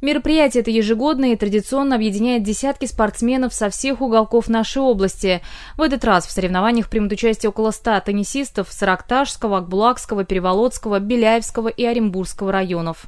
Мероприятие это ежегодное и традиционно объединяет десятки спортсменов со всех уголков нашей области. В этот раз в соревнованиях примут участие около 100 теннисистов Саракташского, Акбулакского, Переволодского, Беляевского и Оренбургского районов.